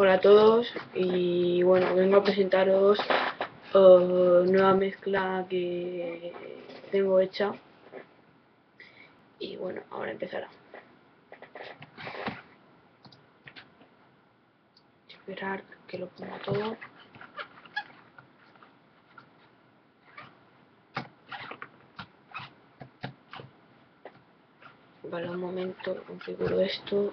Hola a todos y bueno, vengo a presentaros uh, nueva mezcla que tengo hecha y bueno, ahora empezará. Esperar que lo ponga todo. Vale, un momento, configuro esto.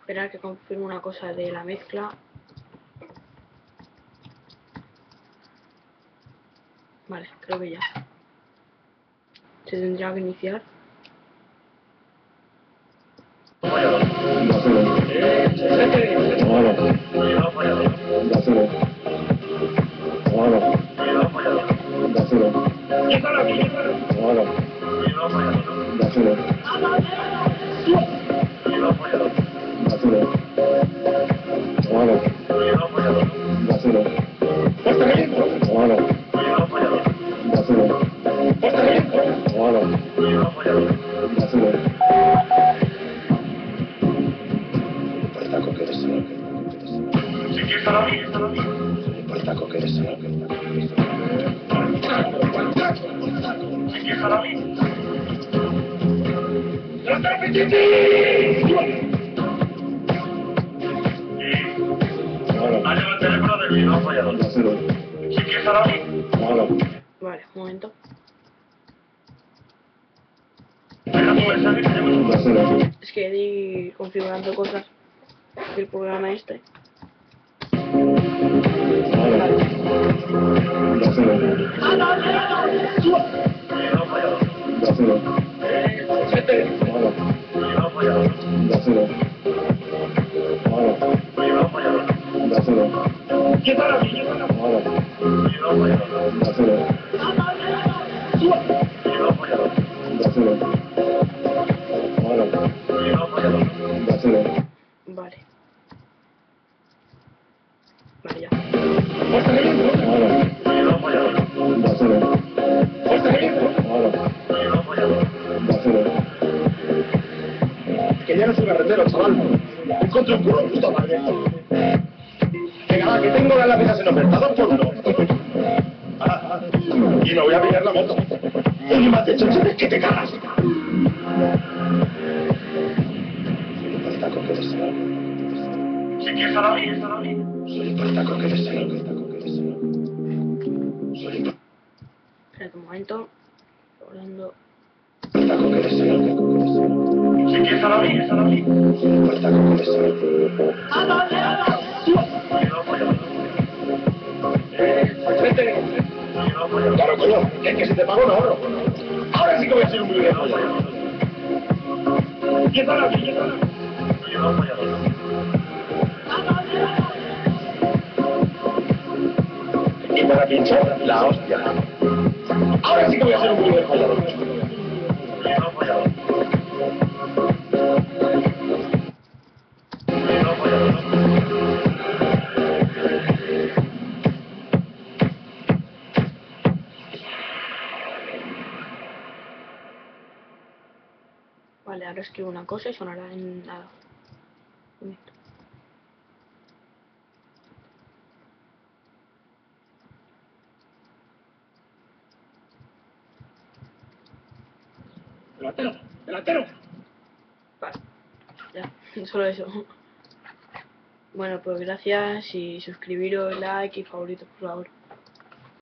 Esperar que confirme una cosa de la mezcla. Vale, creo que ya. Se tendrá que iniciar. 出せろ Que que. Si quieres a David, Hola, llama el teléfono del libro apoyador. Dáselo. Si quieres a David, Hola, Vale, un momento. deja tu mensaje y te llamo. dáselo. Es que di configurando cosas del programa este. Hola, dáselo. Ayuda apoyador. Dáselo. Hola, Ayuda apoyador. Que ya no soy carretero, chaval. Encontré un curro, puta madre. Venga, va, que tengo las lápidas en oferta, dos por uno. Ah, ah. Y me voy a pillar la moto. Chochones, que te cagas. Soy Espartaco que deseo. Si quieres a. Soy Espartaco que deseo, que deseo. Soy Espérate un momento. Hablando. Que que deseo. Claro, es que si te pago no ahorro. Ahora sí que voy a un. Y para pinchar, la hostia. Ahora sí que voy a ser un joyador. Vale, ahora escribo una cosa y sonará en nada. Un. Delantero, delantero. Vale. Ya, solo eso. Bueno, pues gracias y suscribiros, like y favoritos, por favor.